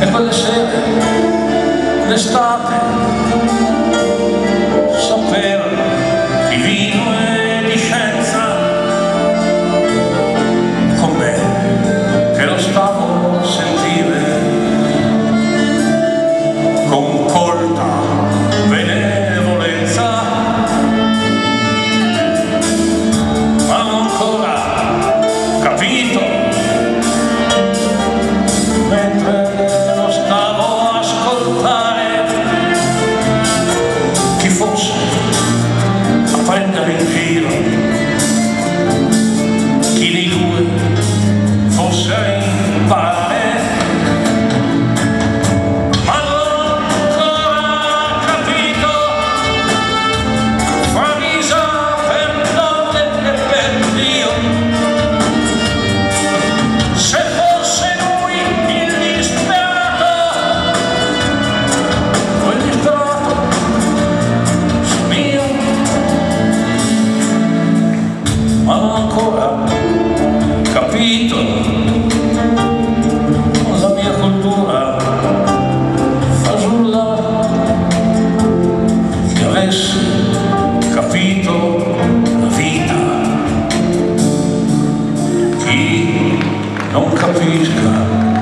E quelle sere, l'estate, sapeva di vino e fosse a prendere in ancora capito? La mia cultura fasulla che avessi capito la vita chi non capisca